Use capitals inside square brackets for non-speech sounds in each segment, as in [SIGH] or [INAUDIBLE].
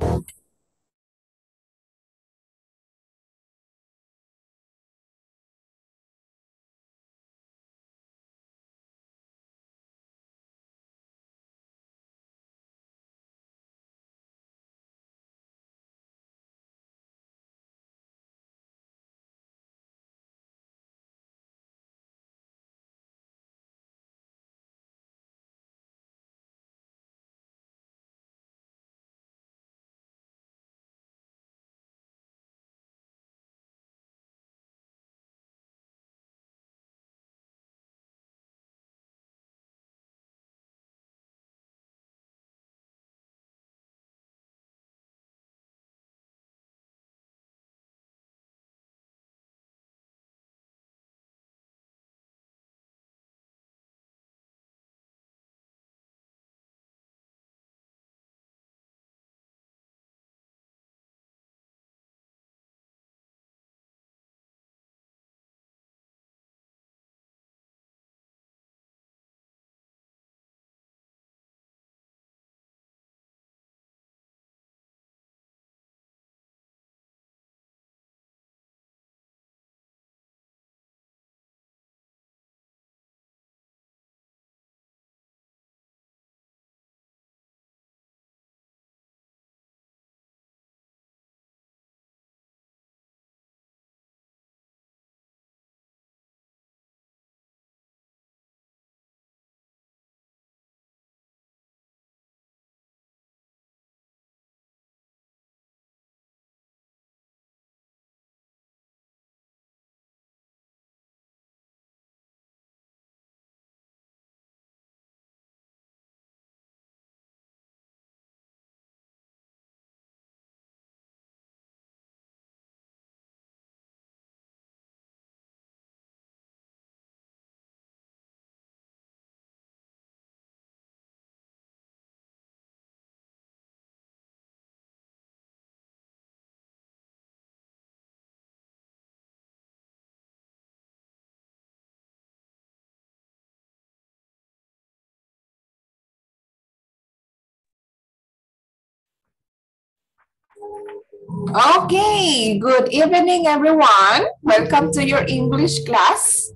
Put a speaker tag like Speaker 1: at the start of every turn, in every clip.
Speaker 1: Okay, good evening, everyone. Welcome to your English class.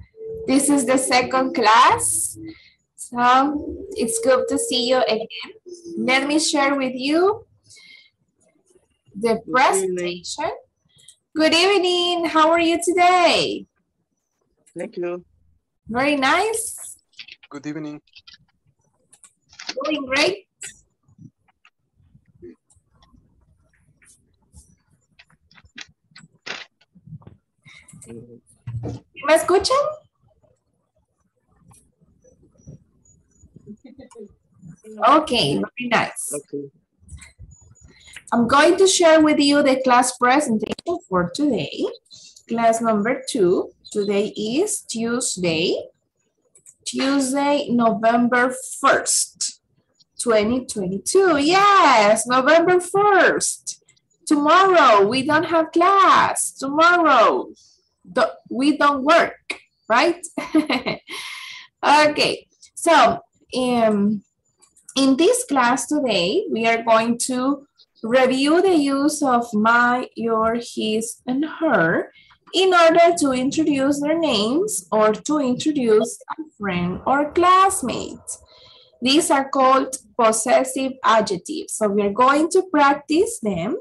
Speaker 1: This is the second class. So it's good to see you again. Let me share with you the presentation. Good evening. How are you today?
Speaker 2: Thank you.
Speaker 1: Very nice.
Speaker 3: Good evening.
Speaker 1: Doing great. ¿Me escuchan? Okay, very nice.
Speaker 2: Okay.
Speaker 1: I'm going to share with you the class presentation for today. Class number two. Today is Tuesday. Tuesday, November 1st, 2022. Yes, November 1st. Tomorrow, we don't have class. Tomorrow, we don't work, right? [LAUGHS] okay, so um, in this class today, we are going to review the use of my, your, his, and her in order to introduce their names or to introduce a friend or classmate. These are called possessive adjectives. So we are going to practice them.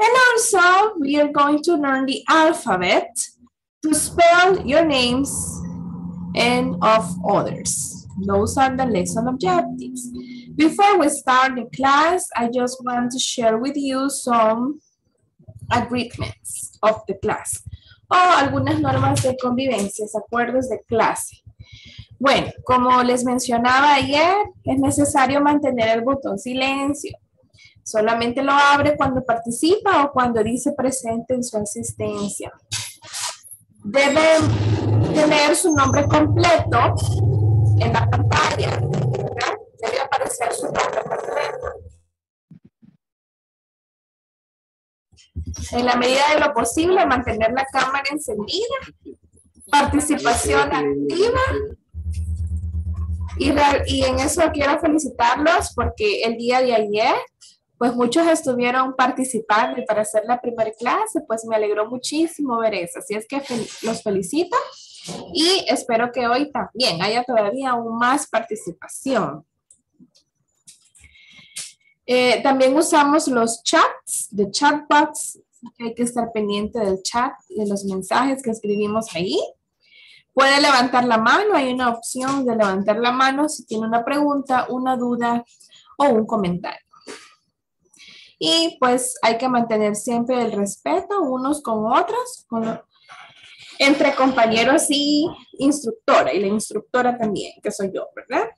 Speaker 1: And also, we are going to learn the alphabet to spell your names and of others. Those are the lesson objectives. Before we start the class, I just want to share with you some agreements of the class o algunas normas de convivencia, acuerdos de clase. Bueno, como les mencionaba ayer, es necesario mantener el botón silencio. Solamente lo abre cuando participa o cuando dice presente en su asistencia. Debe tener su nombre completo en la pantalla. Debe aparecer su nombre completo. En la medida de lo posible, mantener la cámara encendida, participación activa. Y, y en eso quiero felicitarlos porque el día de ayer pues muchos estuvieron participando y para hacer la primera clase, pues me alegró muchísimo ver eso. Así es que los felicito y espero que hoy también haya todavía aún más participación. Eh, también usamos los chats de chatbox. Hay que estar pendiente del chat, de los mensajes que escribimos ahí. Puede levantar la mano, hay una opción de levantar la mano si tiene una pregunta, una duda o un comentario. Y pues hay que mantener siempre el respeto unos con otros, entre compañeros y instructora, y la instructora también, que soy yo, ¿verdad?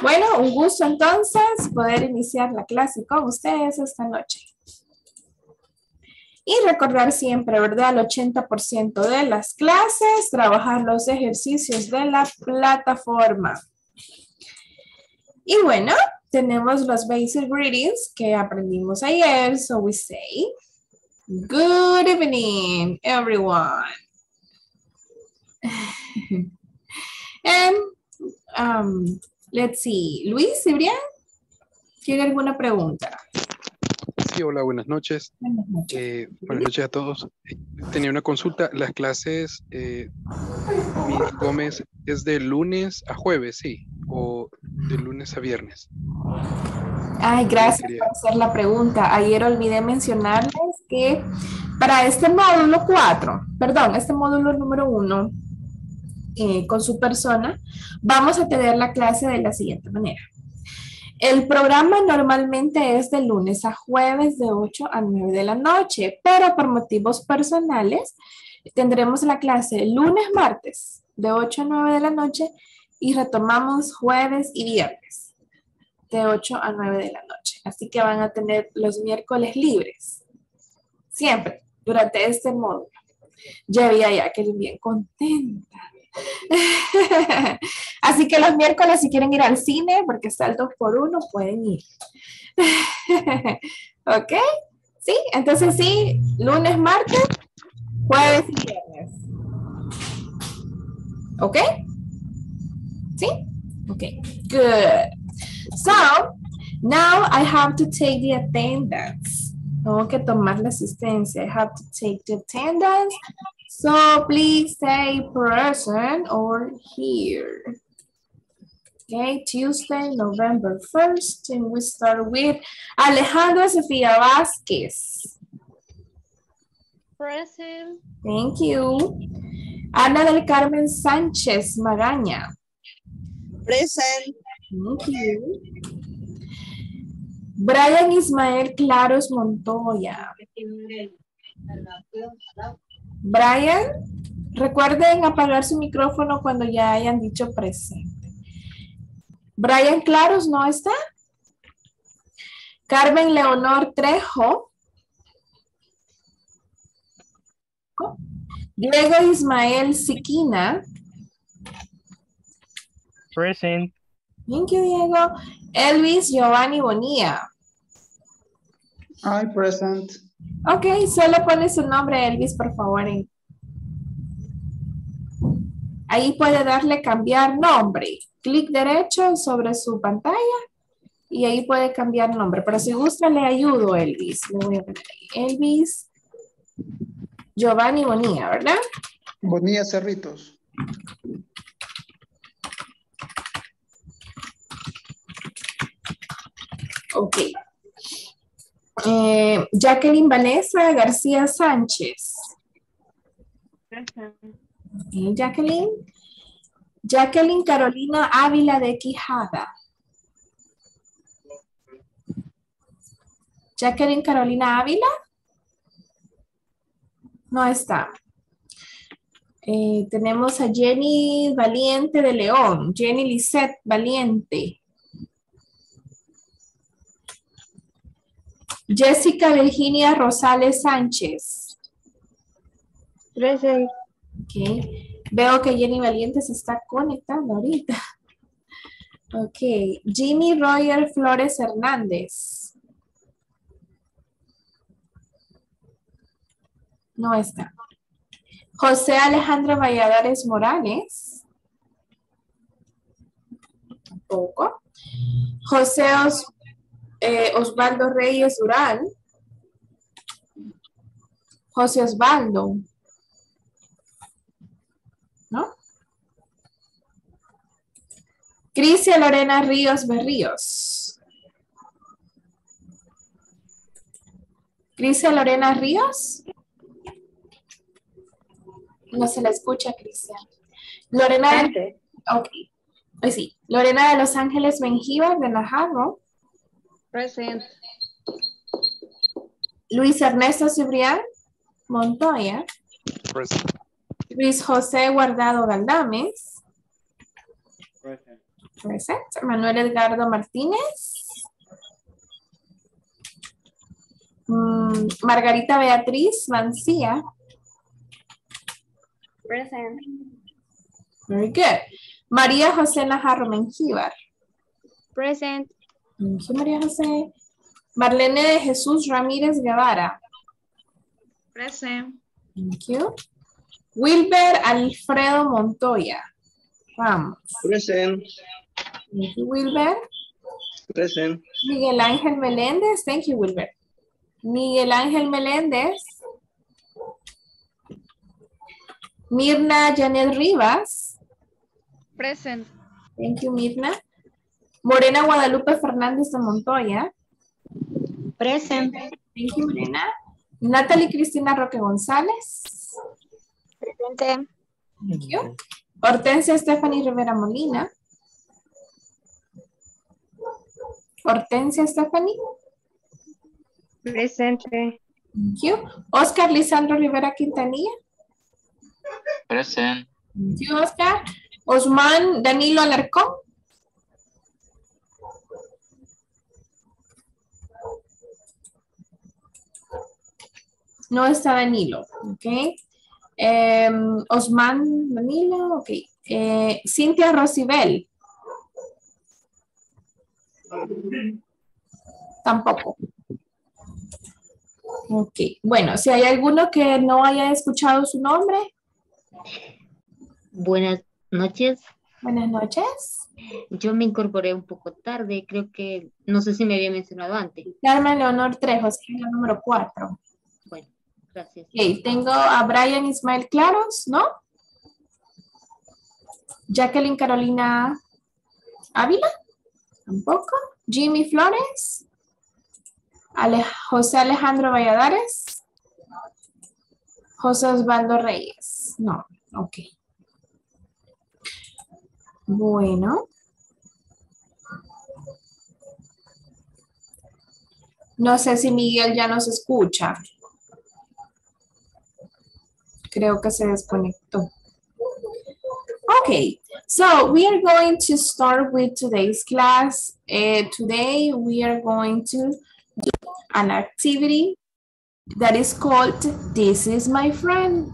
Speaker 1: Bueno, un gusto entonces poder iniciar la clase con ustedes esta noche. Y recordar siempre, ¿verdad? El 80% de las clases, trabajar los ejercicios de la plataforma. Y bueno, tenemos los basic greetings que aprendimos ayer. So we say, good evening, everyone. [LAUGHS] And um, let's see, Luis, Cibrián, ¿tiene alguna pregunta?
Speaker 3: Sí, hola, buenas noches. Buenas noches, eh, buenas noches a todos. Tenía una consulta. Las clases, eh, Gómez, ¿es de lunes a jueves, sí? ¿O de lunes a viernes?
Speaker 1: Ay, gracias por hacer la pregunta. Ayer olvidé mencionarles que para este módulo 4, perdón, este módulo número 1, eh, con su persona, vamos a tener la clase de la siguiente manera. El programa normalmente es de lunes a jueves de 8 a 9 de la noche, pero por motivos personales tendremos la clase lunes, martes de 8 a 9 de la noche y retomamos jueves y viernes de 8 a 9 de la noche. Así que van a tener los miércoles libres, siempre, durante este módulo. Ya había ya que bien contenta. [LAUGHS] Así que los miércoles si quieren ir al cine, porque está el 2 por 1 pueden ir. [LAUGHS] ¿Ok? ¿Sí? Entonces sí, lunes, martes, jueves y viernes. ¿Ok? ¿Sí? Ok, good. So, now I have to take the attendance. Tengo que tomar la asistencia. I have to take the attendance. So please say present or here. Okay, Tuesday, November 1st, and we start with Alejandra Sofia Vasquez.
Speaker 4: Present.
Speaker 1: Thank you. Ana del Carmen Sánchez Magaña.
Speaker 2: Present.
Speaker 1: Thank you. Brian Ismael Claros Montoya. Brian, recuerden apagar su micrófono cuando ya hayan dicho presente. Brian Claros no está. Carmen Leonor Trejo. Diego Ismael Siquina.
Speaker 5: Present.
Speaker 1: Thank you, Diego. Elvis Giovanni Bonilla.
Speaker 6: I present.
Speaker 1: Ok, solo pone su nombre, Elvis, por favor. Ahí puede darle cambiar nombre. Clic derecho sobre su pantalla y ahí puede cambiar nombre. Pero si gusta, le ayudo, Elvis. Le voy a poner. Elvis Giovanni Bonilla, ¿verdad?
Speaker 6: Bonilla Cerritos.
Speaker 1: Ok. Eh, Jacqueline Vanessa García Sánchez. Jacqueline. Jacqueline Carolina Ávila de Quijada. Jacqueline Carolina Ávila. No está. Eh, tenemos a Jenny Valiente de León. Jenny Lisette Valiente. Jessica Virginia Rosales Sánchez.
Speaker 4: Present.
Speaker 1: Ok. Veo que Jenny Valiente se está conectando ahorita. Ok. Jimmy Roger Flores Hernández. No está. José Alejandro Valladares Morales. Tampoco. José Os Eh, Osvaldo Reyes Durán. José Osvaldo. ¿No? Crisia Lorena Ríos Berríos. Crisia Lorena Ríos. No se la escucha, Cristian. Lorena, de, ok, pues sí. Lorena de Los Ángeles Mengíbar de Najarro.
Speaker 2: Present.
Speaker 1: Luis Ernesto Cibrián Montoya.
Speaker 3: Present.
Speaker 1: Luis José Guardado Galdames.
Speaker 6: Present.
Speaker 1: Present. Manuel Edgardo Martínez. Mm, Margarita Beatriz Mancía.
Speaker 2: Present.
Speaker 1: Very good. María José Najarro Mengíbar.
Speaker 2: Present.
Speaker 1: Thank you, María José. Marlene de Jesús Ramírez Guevara.
Speaker 2: Present.
Speaker 1: Thank you. Wilber Alfredo Montoya. Ramos.
Speaker 2: Present.
Speaker 1: Thank you, Wilber.
Speaker 2: Present.
Speaker 1: Miguel Ángel Meléndez. Thank you, Wilber. Miguel Ángel Meléndez. Mirna Janet Rivas.
Speaker 2: Present.
Speaker 1: Thank you, Mirna. Morena Guadalupe Fernández de Montoya.
Speaker 2: Present.
Speaker 1: Thank you, Morena. Natalie Cristina Roque González.
Speaker 2: Present.
Speaker 1: Thank you. Hortensia Stephanie Rivera Molina. Hortensia Stephanie.
Speaker 2: Present.
Speaker 1: Thank you. Oscar Lisandro Rivera Quintanilla.
Speaker 4: Present.
Speaker 1: Thank you, Oscar. Osman Danilo Alarcón. No está Danilo, ok. Em, Osman Danilo, ok. Eh, Cintia Rosibel. Tampoco. Ok, bueno, si hay alguno que no haya escuchado su nombre,
Speaker 5: Buenas noches.
Speaker 1: buenas noches.
Speaker 5: Yo me incorporé un poco tarde, creo que, no sé si me había mencionado antes.
Speaker 1: Carmen Leonor Trejos, que es la número 4.
Speaker 5: Gracias.
Speaker 1: Tengo a Brian Ismael Claros, ¿no? Jacqueline Carolina Ávila, tampoco. Jimmy Flores. José Alejandro Valladares. José Osvaldo Reyes. No, ok. Bueno. No sé si Miguel ya nos escucha. Creo que se desconectó. Okay, so we are going to start with today's class. Uh, today we are going to do an activity that is called This is my friend.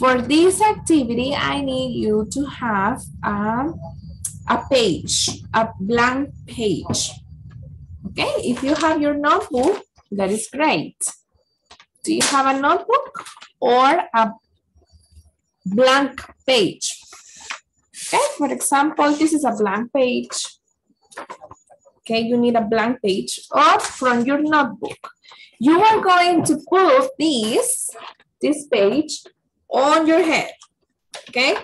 Speaker 1: For this activity, I need you to have a, a page, a blank page. Okay, if you have your notebook, that is great. Do you have a notebook or a blank page? Okay, for example, this is a blank page. Okay, you need a blank page or from your notebook. You are going to put this, this page on your head. Okay,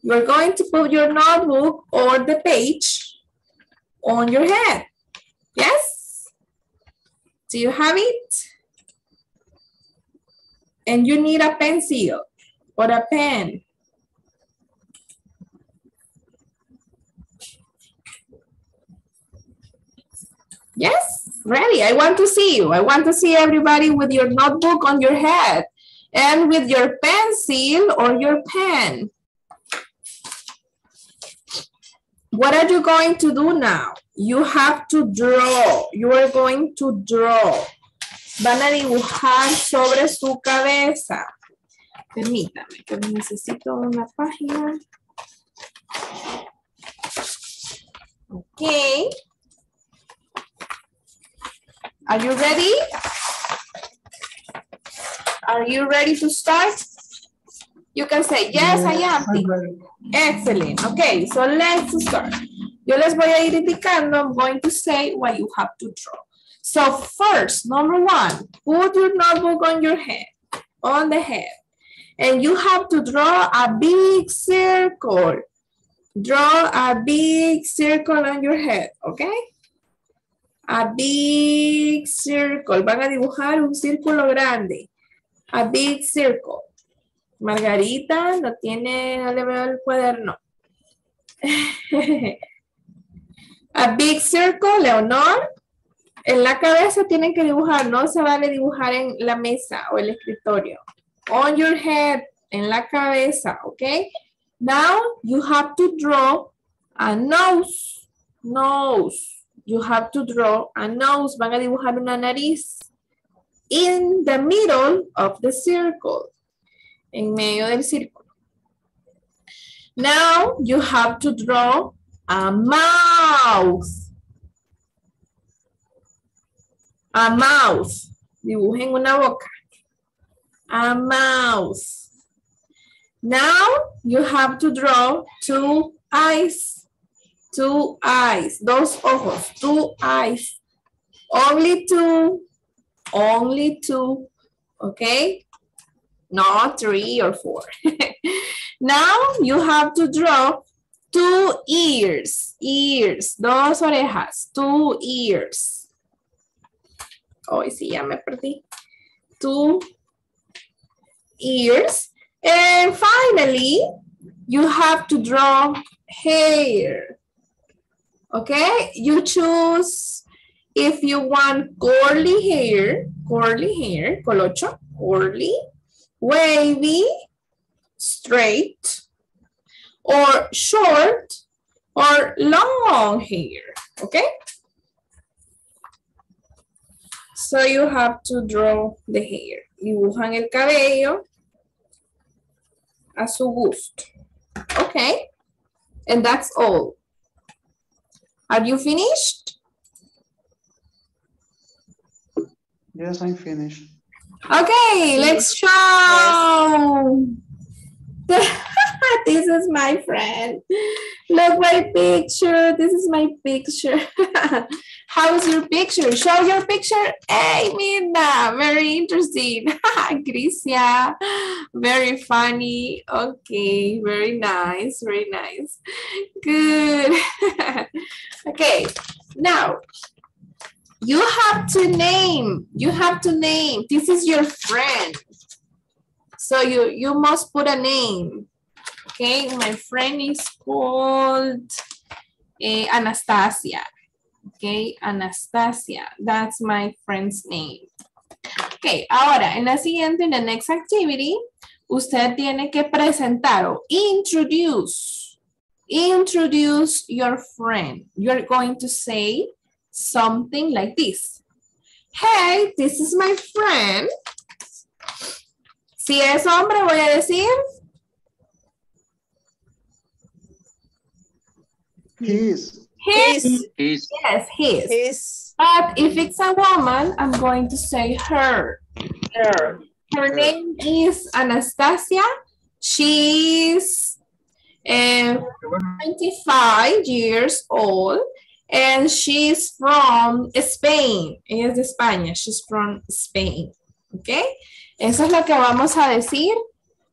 Speaker 1: you're going to put your notebook or the page on your head. Yes? Do you have it? And you need a pencil or a pen. Yes, ready. I want to see you. I want to see everybody with your notebook on your head and with your pencil or your pen. What are you going to do now? You have to draw. You are going to draw. Van a dibujar sobre su cabeza. Permítame, que necesito una página. Okay. Are you ready? Are you ready to start? You can say, yes, I am. Excellent. Okay, so let's start. Yo les voy a ir indicando, I'm going to say what you have to draw. So first, number one, put your notebook on your head, on the head. And you have to draw a big circle. Draw a big circle on your head, okay? A big circle. Van a dibujar un círculo grande. A big circle. Margarita no tiene, no le veo el cuaderno. [LAUGHS] A big circle, Leonor. En la cabeza tienen que dibujar, no se vale dibujar en la mesa o el escritorio. On your head, en la cabeza, okay? Now you have to draw a nose. Nose. You have to draw a nose. Van a dibujar una nariz. In the middle of the circle. En medio del círculo. Now you have to draw a mouth. A mouth. Dibujen una boca. A mouse. Now you have to draw two eyes. Two eyes. those ojos. Two eyes. Only two. Only two. Okay? Not three or four. [LAUGHS] now you have to draw two ears. Ears. Dos orejas. Two ears. Hoy sí, ya me perdí. Two ears. And finally, you have to draw hair. Okay, you choose if you want curly hair, curly hair, colocho, curly, wavy, straight, or short, or long hair, okay? So you have to draw the hair. Dibujan el cabello a su gusto. Okay, and that's all. Are you finished?
Speaker 6: Yes, I'm finished.
Speaker 1: Okay, let's show. [LAUGHS] [LAUGHS] this is my friend. Look my picture. This is my picture. [LAUGHS] How's your picture? Show your picture. Hey, Minda. Very interesting. [LAUGHS] Grisia. Very funny. Okay, very nice. Very nice. Good. okay, now you have to name. You have to name. This is your friend. So you, you must put a name. Okay, my friend is called eh, Anastasia. Okay, Anastasia. That's my friend's name. Okay, ahora, en la siguiente, en the next activity, usted tiene que presentar o introduce. Introduce your friend. You're going to say something like this. Hey, this is my friend. Si es hombre, voy a decir
Speaker 6: His.
Speaker 1: his.
Speaker 2: His.
Speaker 1: Yes, his.
Speaker 4: His.
Speaker 1: But if it's a woman, I'm going to say her. Her. Her name is Anastasia. She's uh, 25 years old and she's from Spain. Ella es de España. She's from Spain. ¿Ok? Eso es lo que vamos a decir.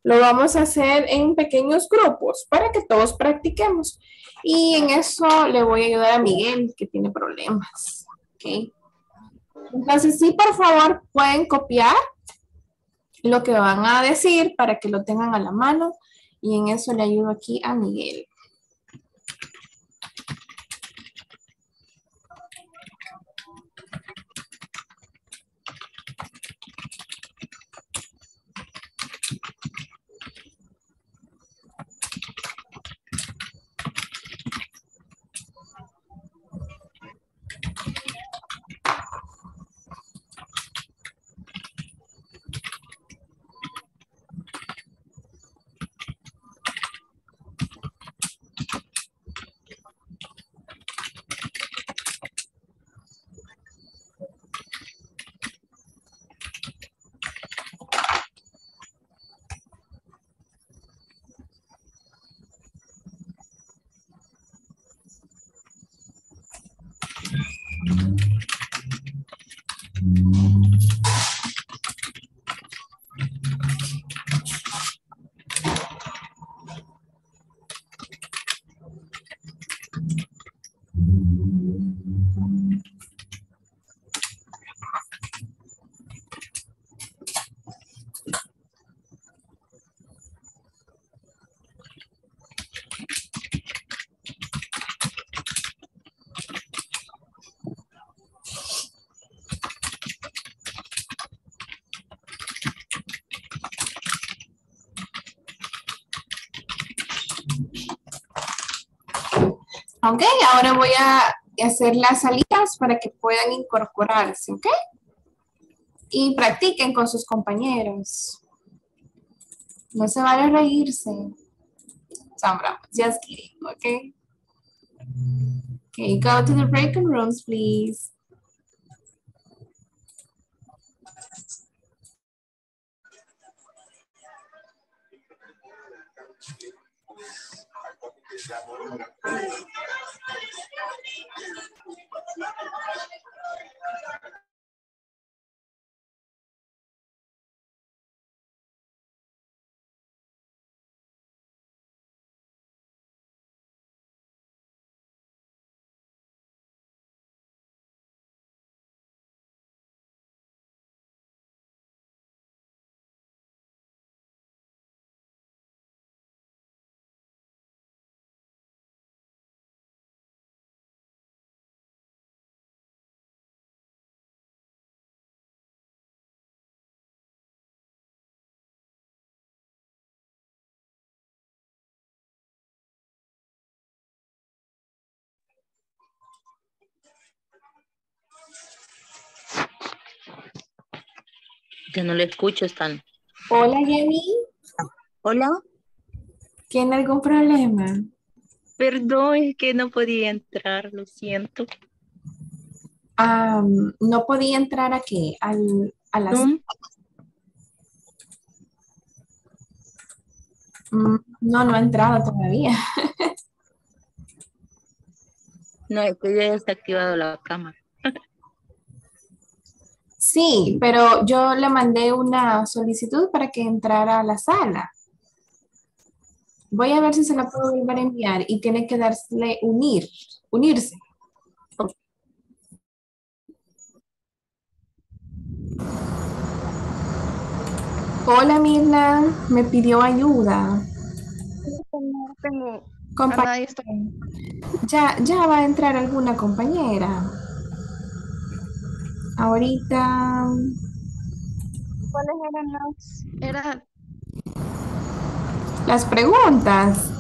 Speaker 1: Lo vamos a hacer en pequeños grupos para que todos practiquemos. Y en eso le voy a ayudar a Miguel, que tiene problemas. Entonces, sí, por favor, pueden copiar lo que van a decir para que lo tengan a la mano. Y en eso le ayudo aquí a Miguel. Ok, ahora voy a hacer las salidas para que puedan incorporarse, ¿ok? Y practiquen con sus compañeros. No se vale reírse. Sambra, just kidding, okay? Okay, go to the breakout rooms, please.
Speaker 5: Yo no le escucho, están.
Speaker 1: Hola, Jenny.
Speaker 5: Hola.
Speaker 1: ¿Tiene algún problema?
Speaker 5: Perdón, es que no podía entrar, lo siento.
Speaker 1: Am, no podía entrar aquí al, a las...
Speaker 5: No,
Speaker 1: Mm, No, no ha entrado todavía. [LAUGHS]
Speaker 5: no, es que ya he desactivado la cámara.
Speaker 1: Sí, pero yo le mandé una solicitud para que entrara a la sala. Voy a ver si se la puedo volver a enviar y tiene que darle unir, unirse. Hola Mirna, me pidió ayuda.
Speaker 2: No tengo
Speaker 1: Compa- ya, ya va a entrar alguna compañera. Ahorita,
Speaker 2: ¿Cuáles eran las? Era
Speaker 1: las preguntas.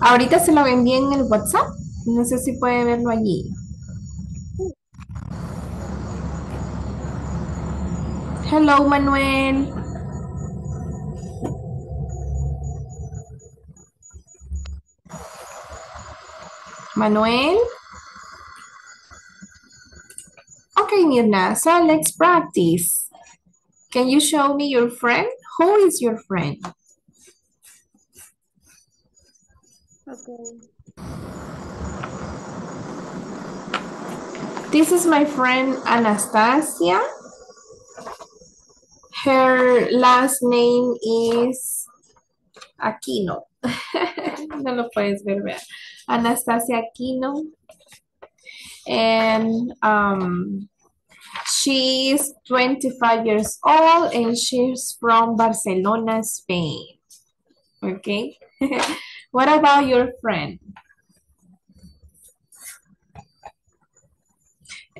Speaker 1: Ahorita se lo envié en el WhatsApp. No sé si puede verlo allí. Hello, Manuel. Manuel. Okay, Mirna. So let's practice. Can you show me your friend? Who is your friend?
Speaker 2: okay.
Speaker 1: This is my friend Anastasia. Her last name is Aquino. [LAUGHS] no lo puedes ver, vea. Anastasia Aquino. And um, she is 25 years old and she's from Barcelona, Spain. Okay. [LAUGHS] what about your friend?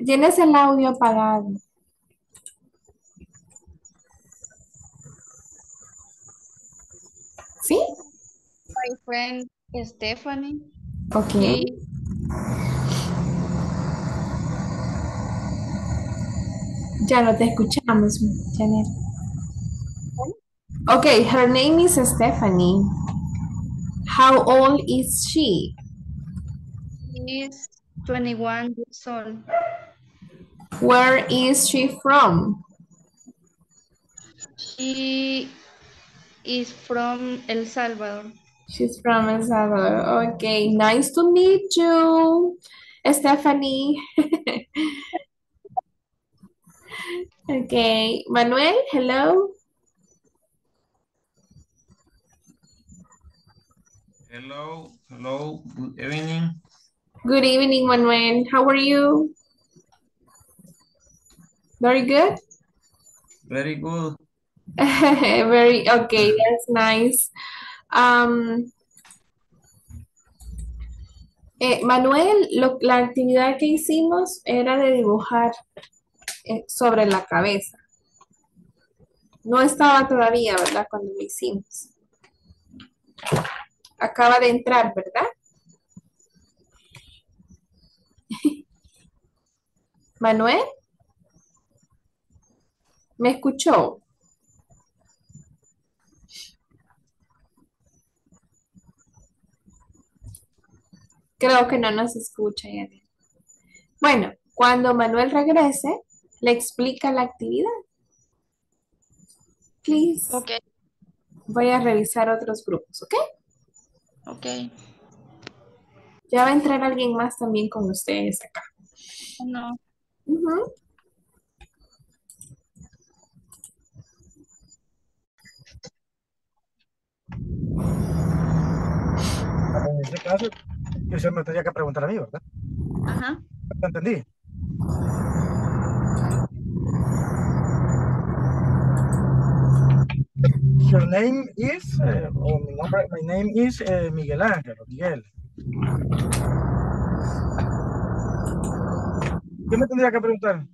Speaker 1: Tienes el audio apagado. ¿Sí?
Speaker 2: My friend Stephanie.
Speaker 1: Ok. Ya no te escuchamos, Janet. Ok, her name is Stephanie. How old is she?
Speaker 2: is 21 years old.
Speaker 1: Where is she from?
Speaker 2: She is from El Salvador.
Speaker 1: She's from El Salvador. Okay, nice to meet you, Stephanie. [LAUGHS] okay, Manuel, hello.
Speaker 4: Hello, hello, good evening.
Speaker 1: Good evening, Manuel. How are you? Very good.
Speaker 4: Very good. [LAUGHS]
Speaker 1: Very okay, that's nice. Um, eh, Manuel, lo- la actividad que hicimos era de dibujar sobre la cabeza. No estaba todavía, ¿verdad? Cuando lo hicimos. Acaba de entrar, ¿verdad? [LAUGHS] Manuel. ¿Me escuchó? Creo que no nos escucha. Yadir. Bueno, cuando Manuel regrese, le explica la actividad. Please.
Speaker 2: Ok,
Speaker 1: Voy a revisar otros grupos, ¿ok?
Speaker 2: ok.
Speaker 1: Ya va a entrar alguien más también con ustedes acá.
Speaker 2: No,
Speaker 1: Ujú.
Speaker 7: En ese caso, usted me tendría que preguntar a mí, ¿verdad?
Speaker 2: ajá.
Speaker 7: ¿Te entendí? Your name is, eh, mi nombre, my name is eh, Miguel Ángel, Miguel. ¿Qué me tendría que preguntar?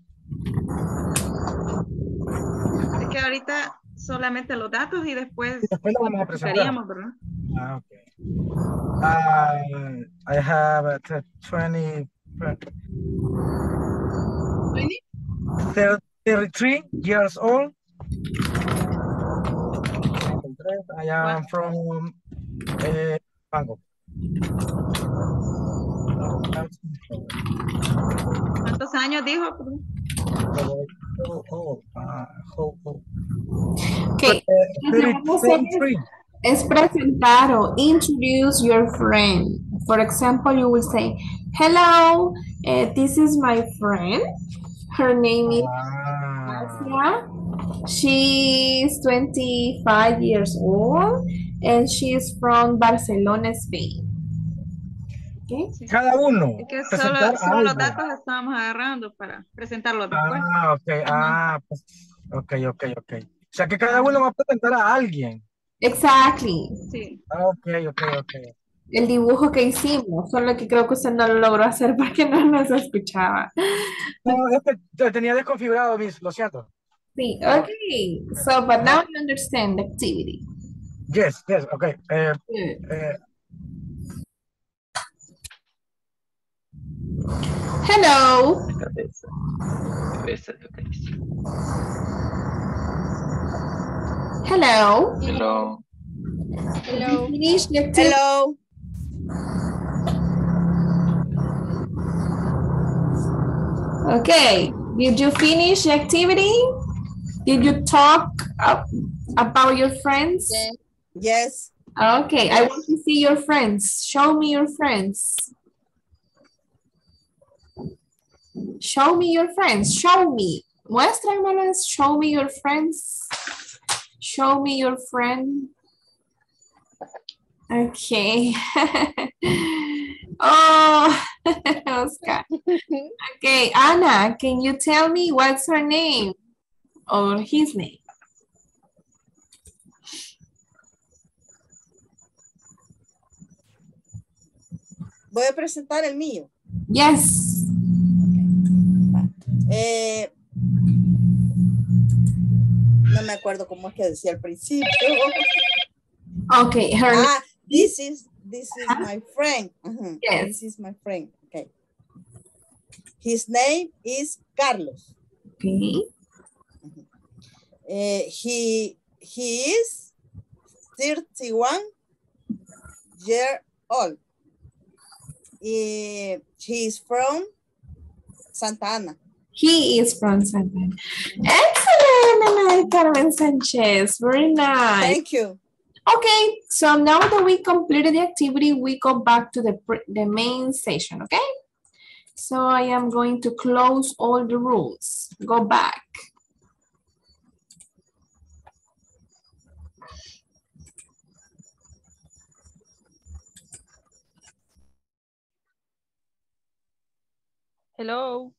Speaker 8: Es que ahorita solamente los datos y después
Speaker 7: Y después lo vamos a presentar.
Speaker 8: explicaríamos, ¿verdad?
Speaker 7: Ah, okay. Uh, I have a t- 20, 30 33 years old. I am from uh, Bango.
Speaker 8: ¿Cuántos años dijo?
Speaker 7: Oh, oh, uh, oh, oh.
Speaker 1: Ok.
Speaker 7: Uh,
Speaker 1: Lo que vamos a hacer
Speaker 7: 33.
Speaker 1: es presentar o introduce your friend. For example, you will say, hello, eh, this is my friend. Her name is
Speaker 7: Ah,
Speaker 1: Asia. She's 25 years old and she's from Barcelona, Spain. Okay.
Speaker 7: cada uno.
Speaker 8: Es que solo, solo los datos estábamos agarrando para presentarlos después.
Speaker 7: Ah, ok, ah, pues, ok, ok, ok. O sea que cada uno va a presentar a alguien.
Speaker 1: Exactly.
Speaker 8: Sí.
Speaker 7: Ah, ok, ok, ok.
Speaker 1: El dibujo que hicimos, solo que creo que usted no lo logró hacer [LAUGHS] porque no nos escuchaba.
Speaker 7: No, es que te- tenía desconfigurado, mis, lo siento.
Speaker 1: Sí, okay. So, but now you understand the activity.
Speaker 7: Yes, yes, ok. Eh, eh,
Speaker 1: Hello. Hello.
Speaker 9: Hello.
Speaker 1: Hello. The activity.
Speaker 10: Hello.
Speaker 1: Okay. Did you finish the activity? Did you talk about your friends?
Speaker 10: Yes.
Speaker 1: Okay. I want to see your friends. Show me your friends. Show me your friends. Show me. Muéstramelos. Show me your friends. Show me your friend. Okay. [LAUGHS] oh, [LAUGHS] Oscar. Okay, Anna, can you tell me what's her name or his name?
Speaker 10: Voy a presentar el mío.
Speaker 1: Yes.
Speaker 10: Eh, no me acuerdo cómo es que decía al principio.
Speaker 1: Okay, her
Speaker 10: Ah, this is this is my friend. Ajá,
Speaker 1: Yes.
Speaker 10: This is my friend. Okay. His name is Carlos.
Speaker 1: Okay.
Speaker 10: Eh, he he is 31 year old. Eh, he is from Santa Ana.
Speaker 1: He is from Santa Ana. Excellent, Carmen Sanchez. Very nice.
Speaker 10: Thank you.
Speaker 1: Okay, so now that we completed the activity, we go back to the, the main session, okay? So I am going to close all the rules. Go back.
Speaker 8: Hello.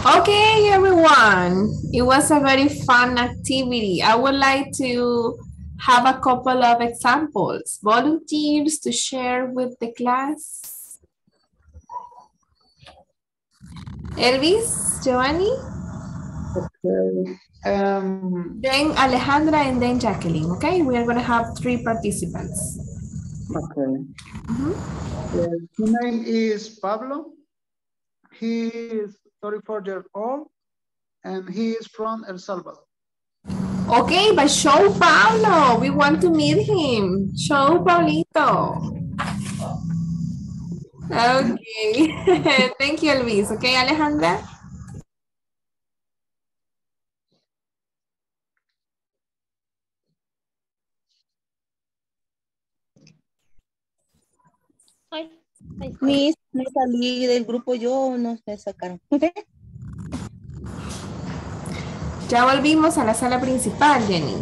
Speaker 1: Okay, everyone. It was a very fun activity. I would like to have a couple of examples. Volunteers to share with the class. Elvis, Giovanni,
Speaker 6: Um,
Speaker 1: then Alejandra, and then Jacqueline, okay? We are gonna have three participants.
Speaker 6: okay.
Speaker 1: Mhm.
Speaker 6: His name is Pablo. He is 34 years old and he is from El Salvador.
Speaker 1: Okay, but show Pablo. We want to meet him. Show Paulito. Okay. [LAUGHS] Thank you, Luis. Okay, Alejandra?
Speaker 10: Miss, me salí del grupo yo, no me sacaron.
Speaker 1: Ya volvimos a la sala principal, Jenny.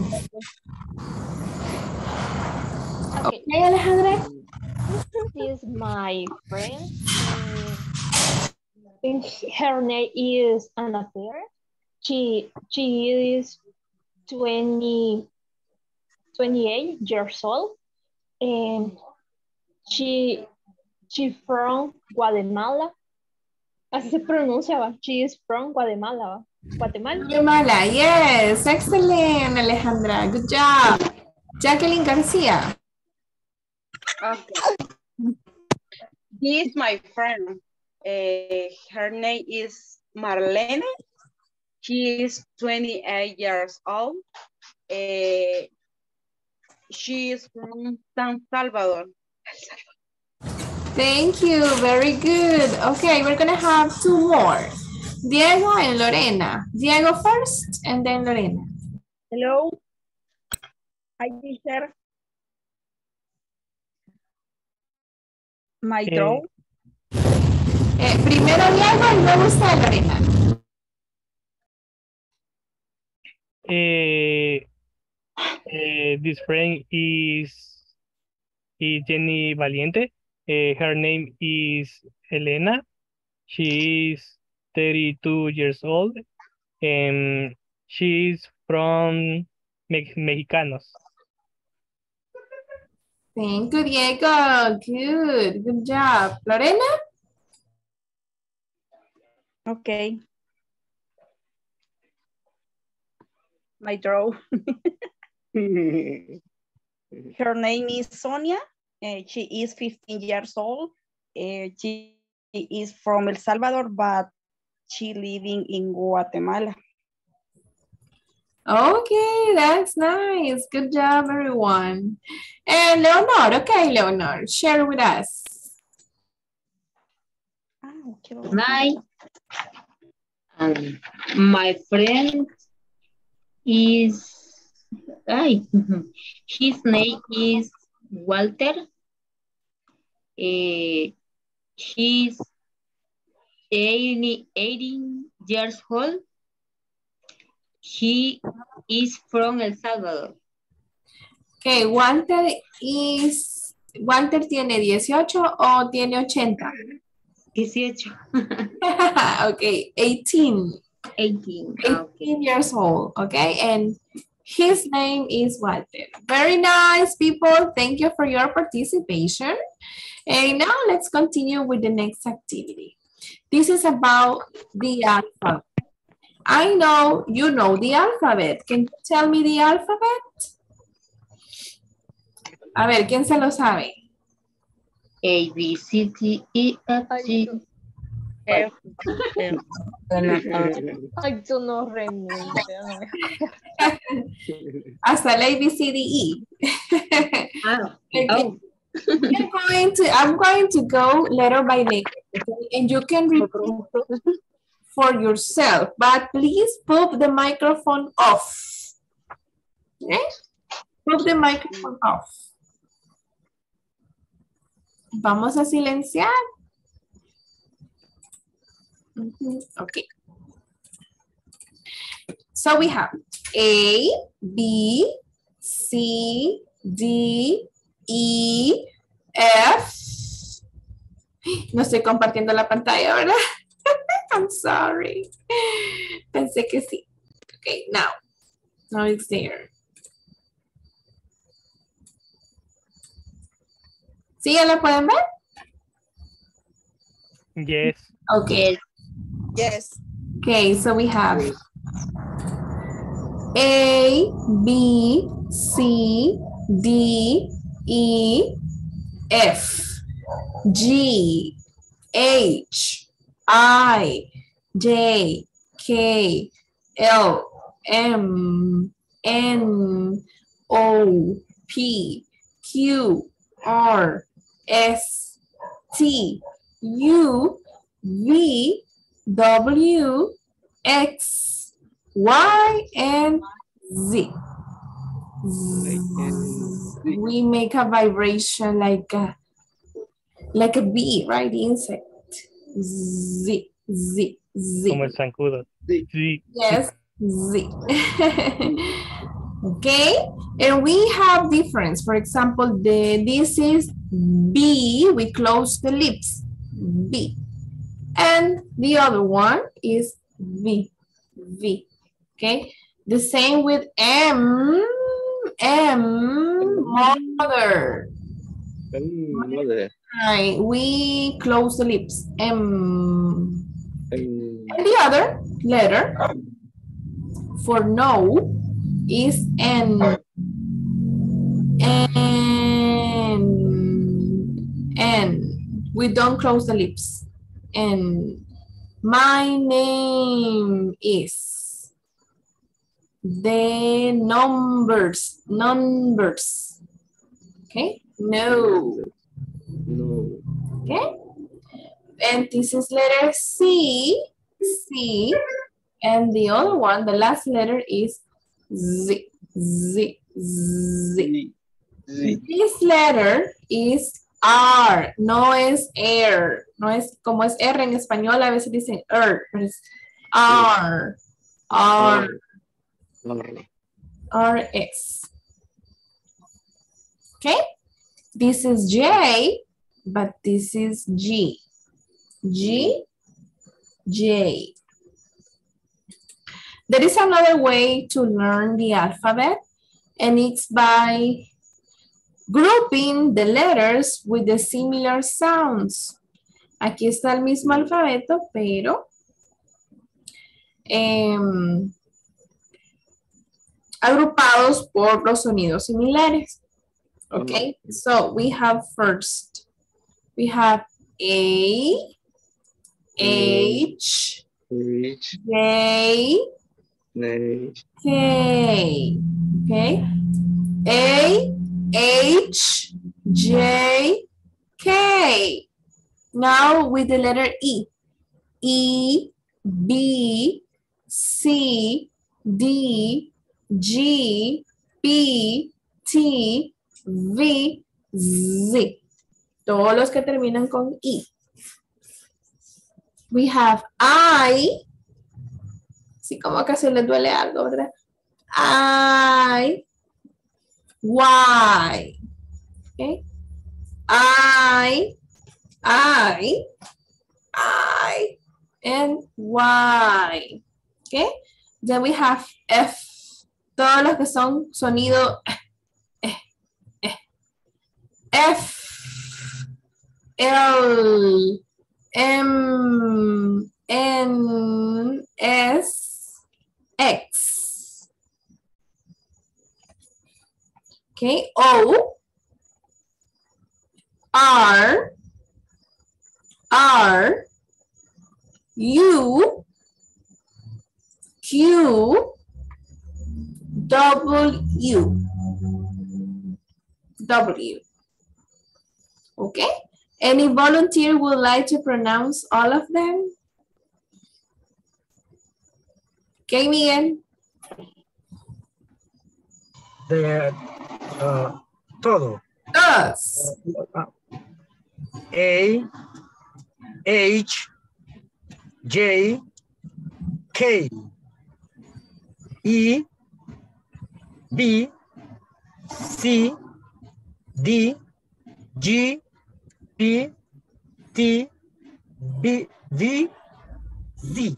Speaker 9: Okay,
Speaker 1: Okay, Alejandra?
Speaker 9: this is my friend. and her name is Anna Fair. She she is 20, 28 years old and she she from Guatemala. Así se pronuncia, she is from Guatemala. ¿va? Guatemala.
Speaker 1: Guatemala, yes. Excellent, Alejandra. Good job. Jacqueline Garcia.
Speaker 11: Okay. This is my friend. Uh, her name is Marlene. She is 28 years old. Uh, she is from San Salvador.
Speaker 1: Thank you. Very good. Okay, we're going to have two more. Diego and Lorena. Diego first and then Lorena.
Speaker 2: Hello. Hi, teacher. My
Speaker 12: Eh,
Speaker 2: draw.
Speaker 1: Eh, primero Diego y luego usted, Lorena.
Speaker 12: eh, eh, this friend is, is Jenny Valiente. Eh, her name is Elena. She is 32 years old and she is from Me- Mexicanos.
Speaker 1: Thank you, Diego. Good. Good job. Lorena?
Speaker 2: Okay. My draw. [LAUGHS] Her name is Sonia. Uh, she is 15 years old. Uh, she is from El Salvador, but she living in Guatemala.
Speaker 1: Okay, that's nice. Good job, everyone. And Leonor, okay, Leonor, share with us.
Speaker 5: My, um, my friend is, ay, [LAUGHS] his name is Walter. Eh, he's 80 18 years old. He is from El Salvador.
Speaker 1: Okay, Walter is, Walter tiene 18 o tiene 80?
Speaker 5: 18. [LAUGHS]
Speaker 1: okay, 18.
Speaker 5: 18.
Speaker 1: 18 years old, okay? And his name is Walter. Very nice, people. Thank you for your participation. And now let's continue with the next activity. This is about the alphabet. I know you know the alphabet. Can you tell me the alphabet? A ver, ¿quién se lo sabe?
Speaker 5: A, B, C, D, E, F, G. F.
Speaker 9: I do not remember.
Speaker 1: Hasta el A, B, C, D, E.
Speaker 5: Ah, [LAUGHS]
Speaker 1: Okay.
Speaker 5: oh.
Speaker 1: We're going to, I'm going to go letter by letter, okay? and you can repeat for yourself, but please put the microphone off. Okay? Put the microphone off. Vamos a silenciar. Okay. So we have A, B, C, D, E, F. No estoy compartiendo la pantalla, ¿verdad? [LAUGHS] I'm sorry. Pensé que sí. Okay, now. Now it's there. ¿Sí ya la pueden ver?
Speaker 12: Yes.
Speaker 1: Okay.
Speaker 10: Yes.
Speaker 1: Okay, so we have A, B, C, D, E, F. G, H, I, J, K, L, M, N, O, P, Q, R, S, T, U, V, W, X, Y, and Z. We make a vibration like a, like a bee, right? Insect. Z, Z, Z.
Speaker 12: Como el zancudo. Sí.
Speaker 1: Yes, Z. [LAUGHS] okay, and we have difference. For example, the this is B, we close the lips, B. And the other one is V, V, okay? The same with M, M, mother.
Speaker 13: Mother.
Speaker 1: Right, we close the lips, M.
Speaker 13: Um,
Speaker 1: And the other letter for no is N. N. N. We don't close the lips. N. My name is. The numbers. Numbers. Okay? No.
Speaker 13: no.
Speaker 1: Okay? And this is letter C, C. And the other one, the last letter is Z, Z, Z. This letter is R, no es air. No es como es R en español, a veces dicen R, pero es R, R, R, S. Okay? This is J, but this is G. G, J. There is another way to learn the alphabet, and it's by grouping the letters with the similar sounds. Aquí está el mismo alfabeto, pero em, agrupados por los sonidos similares. Okay, so we have first, we have A, H,
Speaker 13: H,
Speaker 1: J,
Speaker 13: H,
Speaker 1: K. Okay. A, H, J, K. Now with the letter E. E, B, C, D, G, B, T, V, Z. Todos los que terminan con I. We have I. Sí, como que se les duele algo, ¿verdad? I. Y. Okay. I. I. I. And Y. Okay. Then we have F. Todos los que son sonido eh, eh. F. L. M. N. S. X. Okay. O. R. R. U. Q. W. W. Okay. Any volunteer would like to pronounce all of them? Okay, Miguel.
Speaker 7: De uh, todo.
Speaker 1: Us.
Speaker 7: A, H, J, K, E, B, C, D, G, P, T, B, V, Z.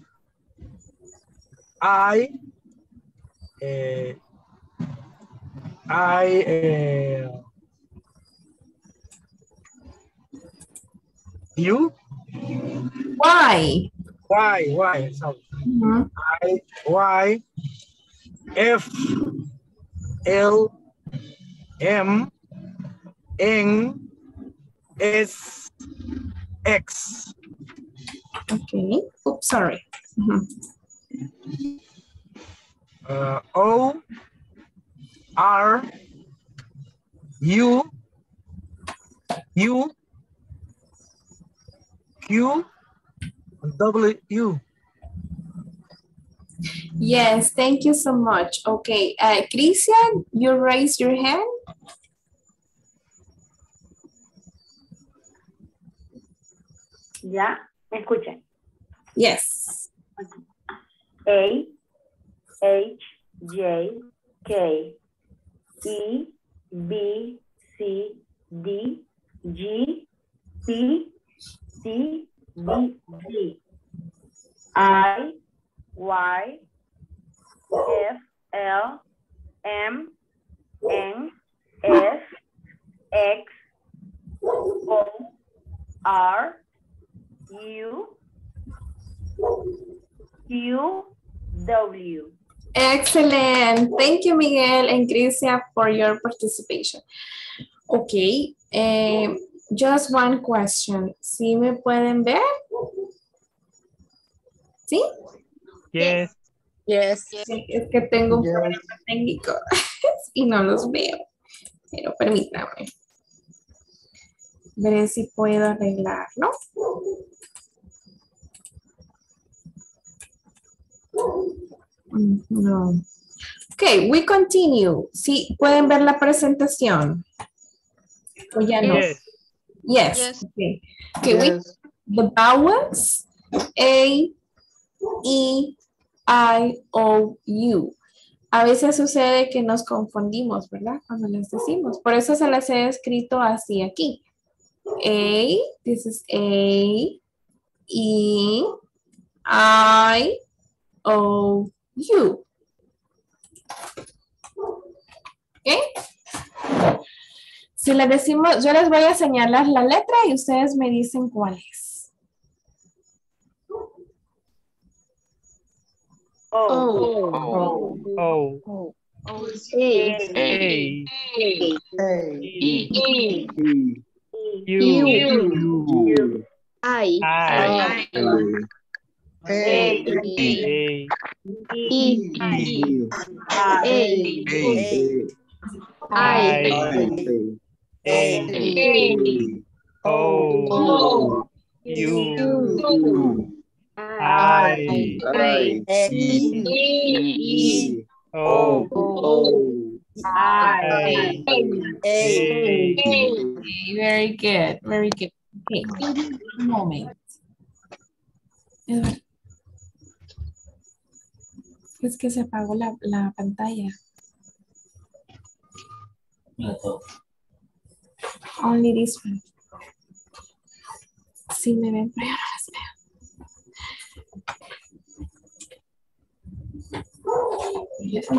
Speaker 7: I, eh, I, eh, you,
Speaker 1: Why?
Speaker 7: Y, Y, so
Speaker 1: Mhm.
Speaker 7: I, Y, F, L, M, N, S X.
Speaker 1: Okay. Oops, sorry. Mhm.
Speaker 7: Uh, o R U U Q W.
Speaker 1: Yes, thank you so much. Okay, uh, Christian, you raise your hand.
Speaker 14: Ya, me escuchan.
Speaker 1: Yes.
Speaker 14: A, H, J, K, E, B, C, D, G, P, C, D, G, I, Y, F, L, M, N, S, X, O, R, U, Q, W.
Speaker 1: Excellent. Thank you, Miguel and Crisia, for your participation. Okay, eh, just one question. ¿Sí me pueden ver? ¿Sí?
Speaker 12: Yes.
Speaker 10: Yes.
Speaker 1: Sí, es que tengo un problema técnico [LAUGHS] y no los veo. Pero permítame. Veré si puedo arreglarlo. No. Ok, we continue. Sí, pueden ver la presentación. O ya no.
Speaker 12: Yes.
Speaker 1: Yes.
Speaker 12: Yes.
Speaker 1: Okay. Okay, we the vowels A, E, I, O, U. A veces sucede que nos confundimos, ¿verdad? Cuando las decimos. Por eso se las he escrito así aquí. A, this is A, E, I, O, U. ¿Ok? Si le decimos, yo les voy a señalar la letra y ustedes me dicen cuál es.
Speaker 12: Oh. Oh.
Speaker 14: A. E.
Speaker 12: U,
Speaker 14: I,
Speaker 12: I.
Speaker 14: A,
Speaker 12: A.
Speaker 14: E, A, I,
Speaker 12: A. O. U. I.
Speaker 10: E,
Speaker 12: O.
Speaker 1: I.
Speaker 12: A.
Speaker 1: Very good, very good. Okay, moment. Es que se apagó la, la pantalla. Only this one. Sí me ven, pero yo no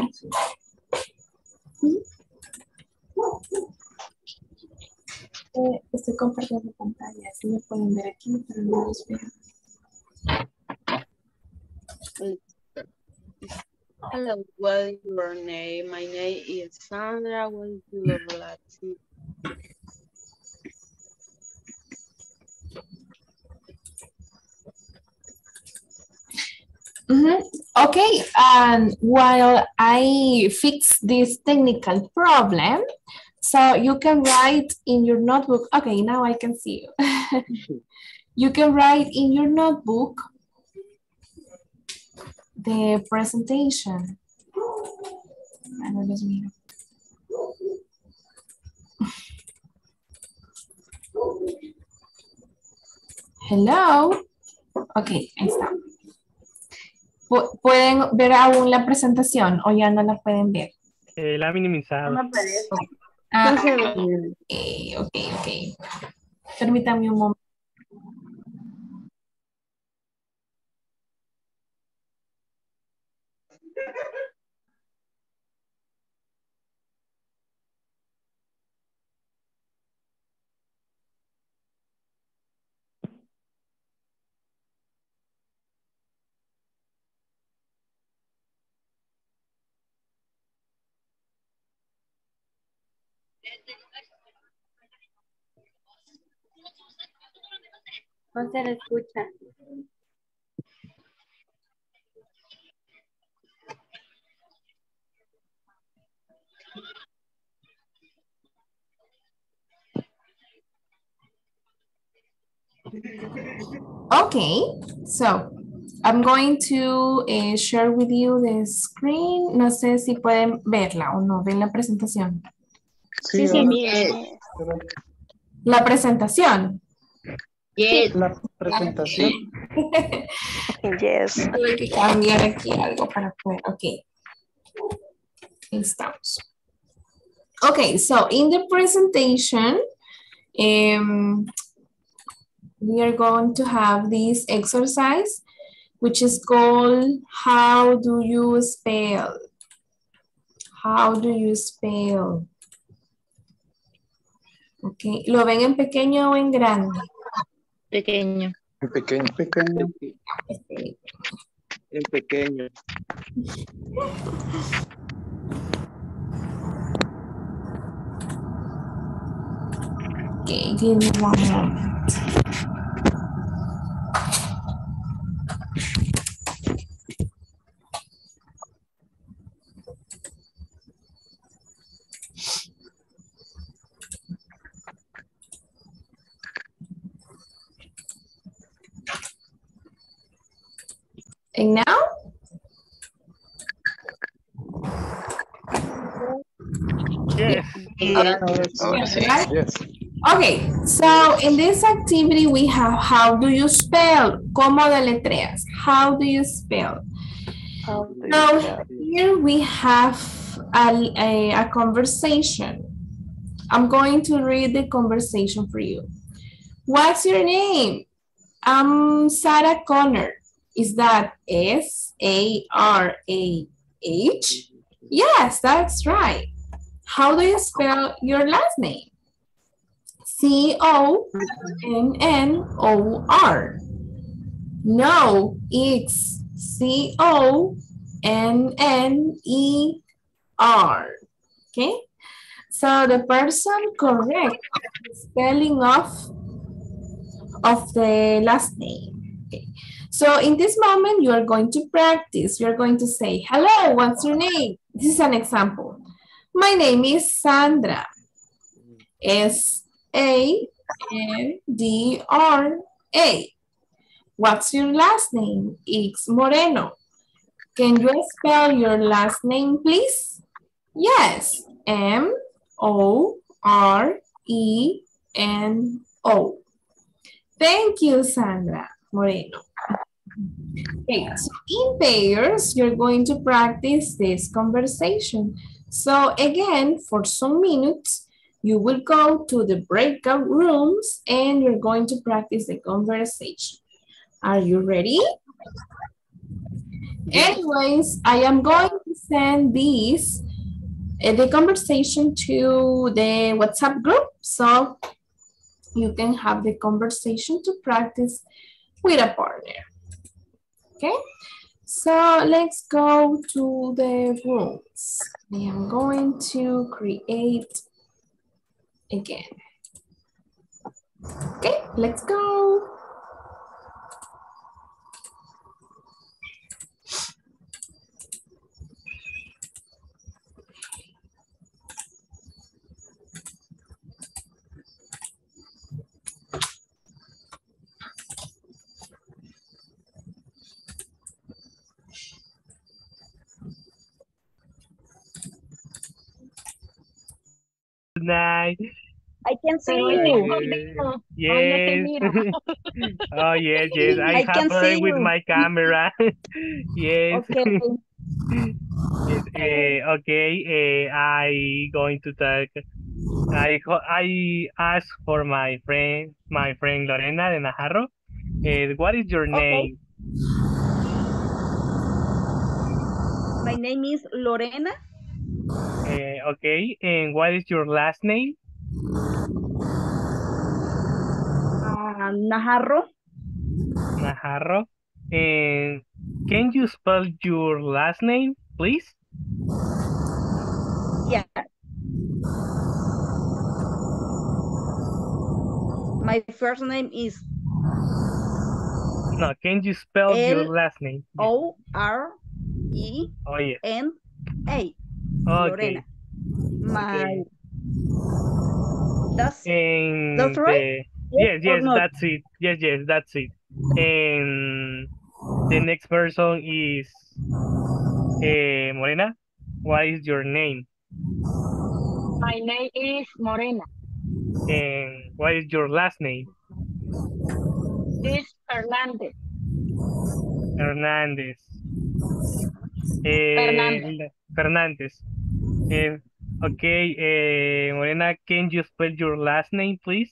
Speaker 1: las veo. Eh, estoy compartiendo pantalla, así me pueden ver aquí, pero no los veo.
Speaker 11: Hello, what is your name? My name is Sandra. What is your name?
Speaker 1: Mhm. Okay, and while I fix this technical problem, so you can write in your notebook. Okay, now I can see you. [LAUGHS] you can write in your notebook the presentation. Ay, no los miro. Hello. Ok, ahí está. Pu- ¿Pueden ver aún la presentación o ya no la pueden ver?
Speaker 12: Eh, la minimizado.
Speaker 1: Ah,
Speaker 12: No se
Speaker 1: ok, ok, ok. Permítame un momento.
Speaker 5: No se le escucha.
Speaker 1: Okay, so I'm going to eh, share with you the screen. No sé si pueden verla o no, ven la presentación.
Speaker 9: Sí, sí, bien.
Speaker 1: La presentación.
Speaker 5: Yes.
Speaker 6: La presentación.
Speaker 9: Yes.
Speaker 1: Tuve que cambiar aquí algo para poder. Ok. Estamos. Okay, so in the presentation, um, we are going to have this exercise, which is called How do you spell? How do you spell? Okay, ¿lo ven en pequeño o en grande?
Speaker 5: Pequeño.
Speaker 13: En pequeño.
Speaker 6: Pequeño.
Speaker 13: En pequeño.
Speaker 1: Okay, give me one moment. And now?
Speaker 12: Yes.
Speaker 1: Right?
Speaker 3: Yes.
Speaker 1: Okay, so in this activity we have how do you spell? ¿Cómo deletreas? How do you spell? So here we have a, a, a conversation. I'm going to read the conversation for you. What's your name? I'm Sarah Connor. Is that S-A-R-A-H? Yes, that's right. How do you spell your last name? C-O-N-N-O-R. No, it's C-O-N-N-E-R. Okay? So the person correct the spelling of, of the last name. Okay. So in this moment, you are going to practice. You are going to say, hello, what's your name? This is an example. My name is Sandra. S A N D R A. What's your last name? It's Moreno. Can you spell your last name, please? Yes, M O R E N O. Thank you, Sandra Moreno. Okay, so in pairs, you're going to practice this conversation. So again, for some minutes, you will go to the breakout rooms and you're going to practice the conversation. Are you ready? Anyways, I am going to send these, uh, the conversation to the WhatsApp group so you can have the conversation to practice with a partner. Okay, so let's go to the rooms. I am going to create again. Okay, let's go.
Speaker 12: Good night.
Speaker 9: I can see
Speaker 12: Yes.
Speaker 9: you.
Speaker 12: Yes. [LAUGHS] oh yes, yes. [LAUGHS] I,
Speaker 9: I
Speaker 12: have
Speaker 9: can
Speaker 12: problem
Speaker 9: see
Speaker 12: with
Speaker 9: you.
Speaker 12: my camera. [LAUGHS] yes.
Speaker 9: Okay.
Speaker 12: yes. eh, okay. eh, I going to talk. I I ask for my friend, my friend Lorena de Najarro. Eh, what is your name?
Speaker 2: My name is Lorena.
Speaker 12: Eh, okay. And what is your last name?
Speaker 2: uh, Najarro.
Speaker 12: Najarro. And can you spell your last name, please?
Speaker 2: Yeah. My first name is
Speaker 12: No, can you spell your last name?
Speaker 11: O R
Speaker 12: yeah.
Speaker 11: N A.
Speaker 12: Okay.
Speaker 11: Lorena. My. That's
Speaker 12: And
Speaker 11: That's right?
Speaker 12: the-
Speaker 11: Yes
Speaker 12: yes, yes, that's it. Yes, yes, that's it. And the next person is eh, Morena. What is your name?
Speaker 2: My name is Morena.
Speaker 12: And what is your last name?
Speaker 2: Is Hernandez.
Speaker 12: Hernandez. Eh,
Speaker 2: Fernandez.
Speaker 12: Fernandez. Eh, okay, eh, Morena, can you spell your last name, please?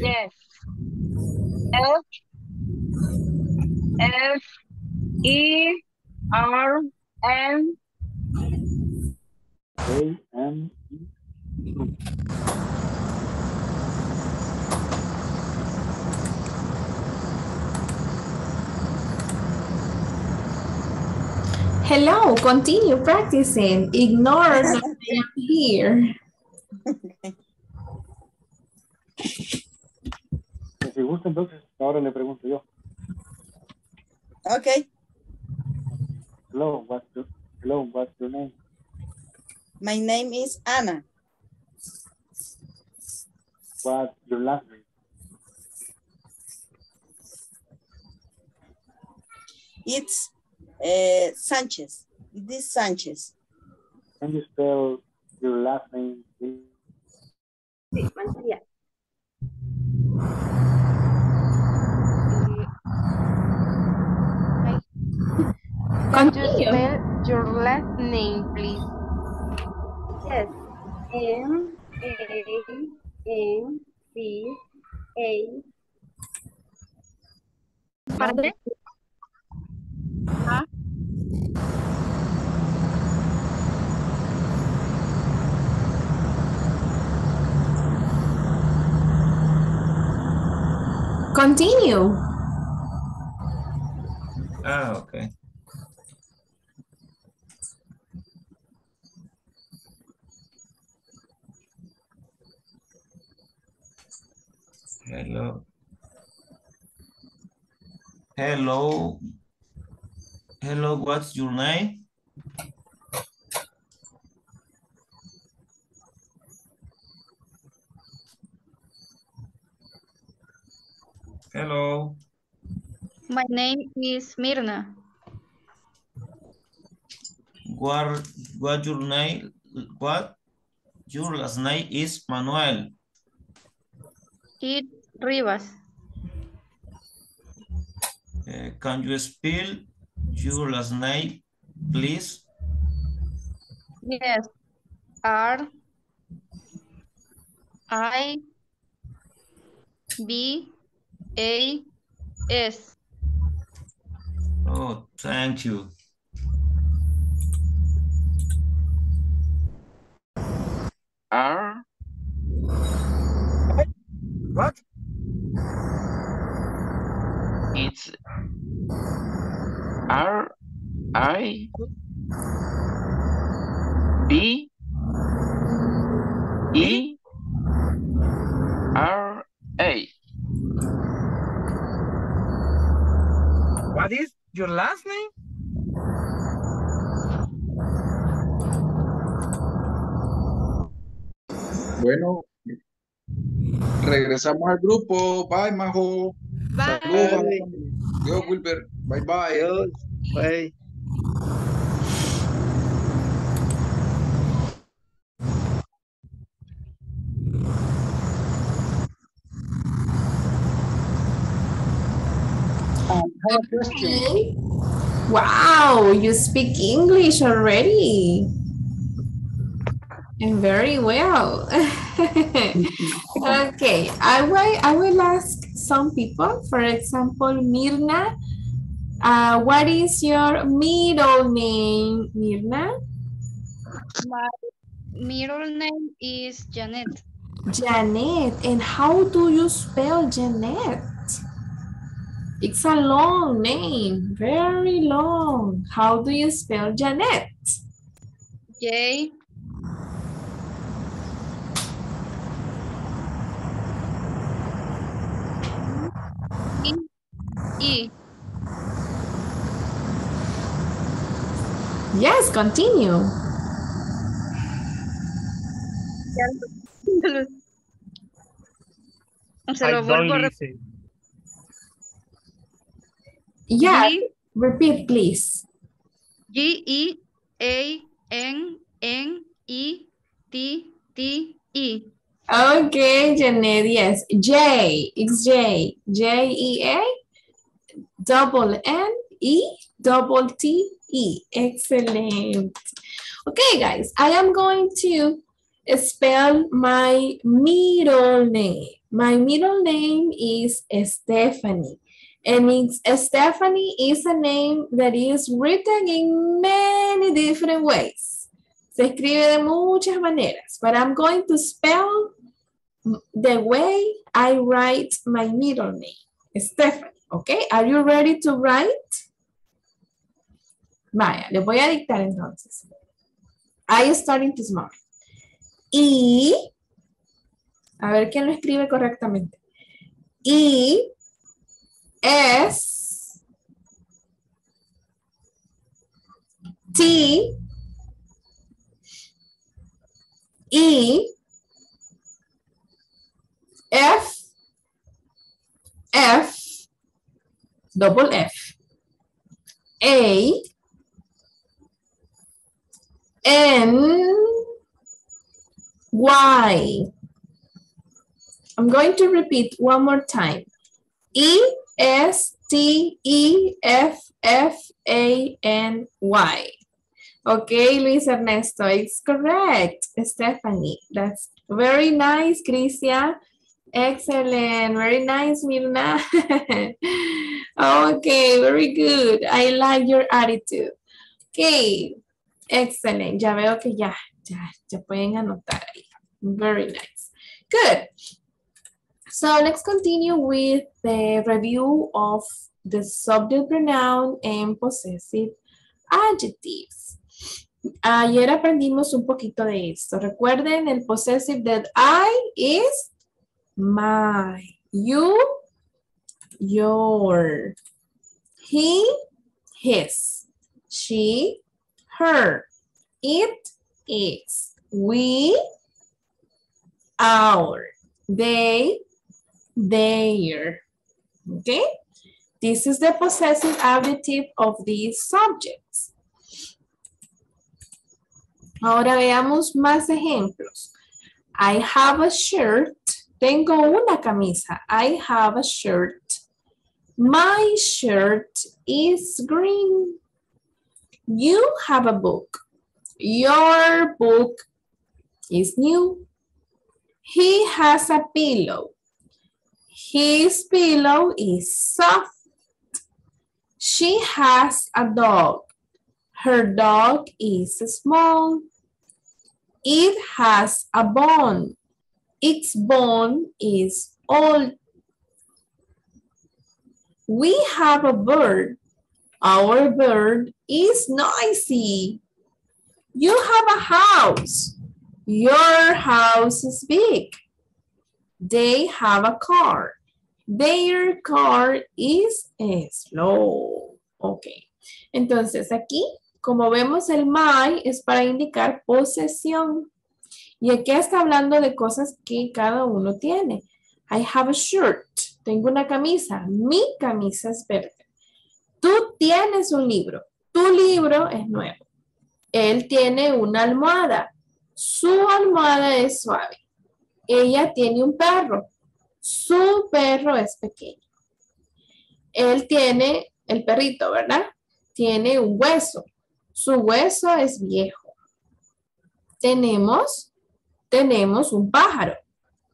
Speaker 2: Yes. F F E R N
Speaker 13: A M
Speaker 1: Hello, continue practicing. Ignore [LAUGHS] that I am here.
Speaker 13: Si gusta, entonces, ahora le pregunto yo.
Speaker 10: Okay.
Speaker 13: Hello, what's your, hello, what's your name?
Speaker 10: My name is Anna.
Speaker 13: What's your last name?
Speaker 10: It's uh, Sanchez. This Sanchez.
Speaker 13: Can you spell your last name, please?
Speaker 8: Can you spell your last name, please? Yes. M A N C A.
Speaker 2: Pardon?
Speaker 8: Huh?
Speaker 1: Continue.
Speaker 4: Ah, okay. Hello. Hello. Hello, what's your name? Hello.
Speaker 2: My name is Mirna.
Speaker 4: What what your name what your last name is Manuel.
Speaker 2: It Rivas.
Speaker 4: Uh, can you spell your last name, please?
Speaker 2: Yes. R I B A S.
Speaker 4: Oh, thank you.
Speaker 15: R
Speaker 7: What?
Speaker 15: R I B E R A.
Speaker 7: What is your last name?
Speaker 3: Bueno, regresamos al grupo. Bye, Majo. Saludos. Dios, Wilber. Bye, bye.
Speaker 13: Bye.
Speaker 1: Okay. Wow, you speak English already. And very well. [LAUGHS] okay, I will, I will ask some people, for example, Mirna, uh, what is your middle name, Mirna?
Speaker 2: My middle name is Janet.
Speaker 1: Janet, and how do you spell Janet? It's a long name, very long. How do you spell Janet?
Speaker 2: J E
Speaker 14: E.
Speaker 1: Yes, continue. [LAUGHS]
Speaker 14: Se
Speaker 12: I
Speaker 14: lo
Speaker 12: don't
Speaker 14: vuelvo a
Speaker 12: listen.
Speaker 1: Yeah,
Speaker 14: G.
Speaker 1: repeat, please.
Speaker 14: G E A N N E T T E.
Speaker 1: Okay, Janet, yes. J, it's J. J E A, double N E, double T E. Excellent. Okay, guys, I am going to spell my middle name. My middle name is Stephanie. And it's, Stephanie is a name that is written in many different ways. Se escribe de muchas maneras, but I'm going to spell the way I write my middle name, Stephanie. Okay, are you ready to write? Vaya, le voy a dictar entonces. I starting to smart. Y, a ver quién lo escribe correctamente. Y S T E F F double F A N Y I'm going to repeat one more time. E S T E F F A N Y. Okay, Luis Ernesto, it's correct. Stephanie, that's very nice, Crisia. Excellent, very nice, Mirna. [LAUGHS] okay, very good. I like your attitude. Okay, excellent. Ya veo que ya, ya, ya pueden anotar ahí. Very nice. Good. So let's continue with the review of the subject pronoun and possessive adjectives. Ayer aprendimos un poquito de esto. Recuerden, el possessive that I is my, you, your, he, his, she, her, it, its, we, our, they, their. Okay? This is the possessive adjective of these subjects. Ahora veamos más ejemplos. I have a shirt. Tengo una camisa. I have a shirt. My shirt is green. You have a book. Your book is new. He has a pillow. His pillow is soft. She has a dog. Her dog is small. It has a bone. Its bone is old. We have a bird. Our bird is noisy. You have a house. Your house is big. They have a car. Their car is slow. Ok. Entonces aquí, como vemos el my es para indicar posesión. Y aquí está hablando de cosas que cada uno tiene. I have a shirt. Tengo una camisa. Mi camisa es verde. Tú tienes un libro. Tu libro es nuevo. Él tiene una almohada. Su almohada es suave. Ella tiene un perro. Su perro es pequeño. Él tiene, el perrito, ¿verdad? Tiene un hueso. Su hueso es viejo. Tenemos, tenemos un pájaro.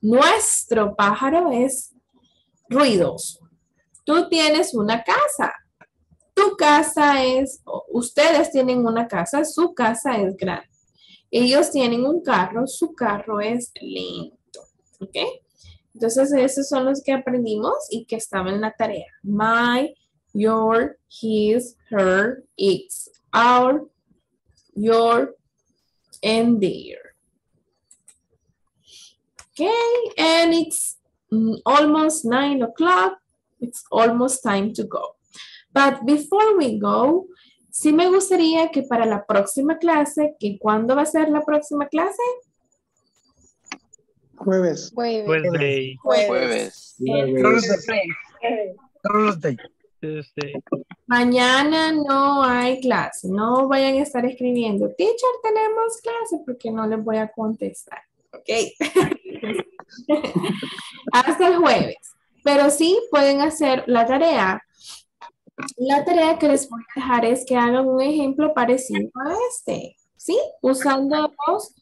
Speaker 1: Nuestro pájaro es ruidoso. Tú tienes una casa. Tu casa es, ustedes tienen una casa, su casa es grande. Ellos tienen un carro, su carro es lento. ¿Ok? Entonces, esos son los que aprendimos y que estaban en la tarea. My, your, his, her, its, our, your, and their. Okay, and it's mm, almost nine o'clock. It's almost time to go. But before we go, sí me gustaría que para la próxima clase, que ¿cuándo va a ser la próxima clase?
Speaker 6: Jueves.
Speaker 12: Wednesday.
Speaker 15: Jueves.
Speaker 7: Thursday. Thursday.
Speaker 12: Tuesday.
Speaker 1: Mañana no hay clase, no vayan a estar escribiendo, teacher, tenemos clase, porque no les voy a contestar, ¿ok? Hasta el jueves. Pero sí pueden hacer la tarea. La tarea que les voy a dejar es que hagan un ejemplo parecido a este, ¿sí? Usando los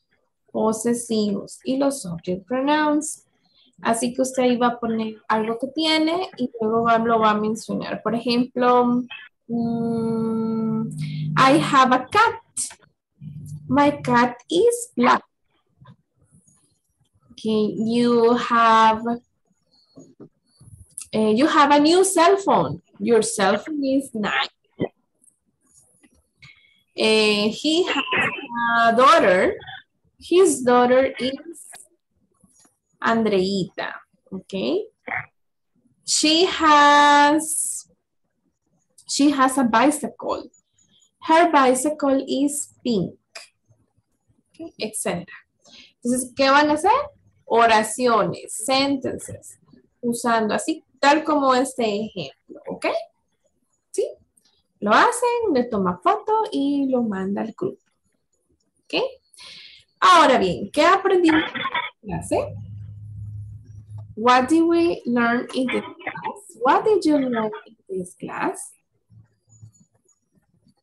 Speaker 1: posesivos y los subject pronouns. Así que usted iba a poner algo que tiene y luego lo va a mencionar. Por ejemplo, mm, I have a cat. My cat is black. Okay, you have eh, you have a new cell phone. Your cell phone is nice. Eh, he has a daughter. His daughter is Andreita. Okay. She has she has a bicycle. Her bicycle is pink. Okay, etc. Entonces, ¿qué van a hacer? Oraciones, sentences, usando así, tal como este ejemplo, ¿ok? ¿Sí? Lo hacen, le toma foto y lo manda al grupo. ¿Ok? Ahora bien, ¿qué aprendimos en esta clase? What did we learn in this class? What did you learn in this class?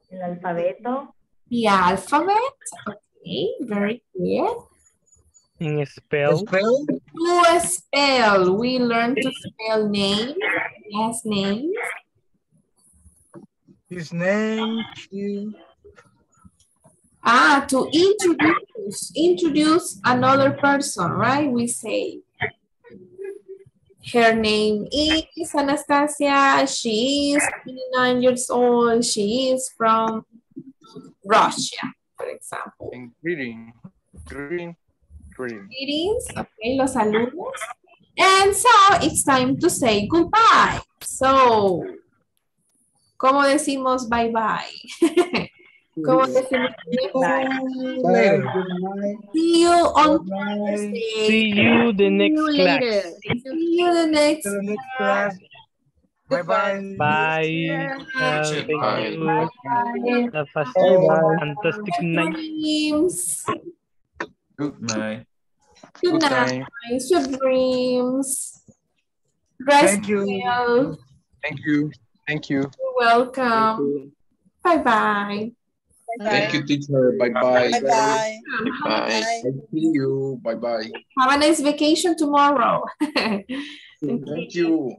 Speaker 16: El alfabeto.
Speaker 1: The alphabet. Okay, very good.
Speaker 12: In spell.
Speaker 1: To spell, we learn to spell names, last names.
Speaker 7: His name, she,
Speaker 1: Ah, to introduce, introduce another person, right? We say, her name is Anastasia. She is 29 years old. She is from Russia, for example.
Speaker 3: And greeting. Greeting. Greeting.
Speaker 1: Greetings, okay, los saludos. And so it's time to say goodbye. So, ¿cómo decimos [LAUGHS] bye bye? ¿Cómo decimos
Speaker 6: Bye. Good night.
Speaker 1: See you on Thursday.
Speaker 12: See you the next
Speaker 1: See you
Speaker 12: class.
Speaker 1: later. See you the next
Speaker 7: to the next class. Bye bye.
Speaker 12: Bye. Uh, thank
Speaker 15: Bye.
Speaker 12: you.
Speaker 1: Bye.
Speaker 12: Have a
Speaker 7: Bye.
Speaker 12: fantastic night.
Speaker 1: Dreams.
Speaker 4: Good night.
Speaker 1: Good
Speaker 3: Good
Speaker 1: night.
Speaker 3: night.
Speaker 1: Sweet dreams. Rest
Speaker 7: Thank you.
Speaker 1: well.
Speaker 3: Thank you. Thank you.
Speaker 1: You're welcome. Bye-bye.
Speaker 17: Thank you, teacher. Bye-bye.
Speaker 10: Bye bye.
Speaker 15: Bye.
Speaker 17: See you. Bye-bye.
Speaker 1: Have a nice vacation tomorrow. [LAUGHS]
Speaker 17: Thank you.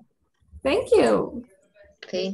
Speaker 1: Thank you.
Speaker 5: Okay.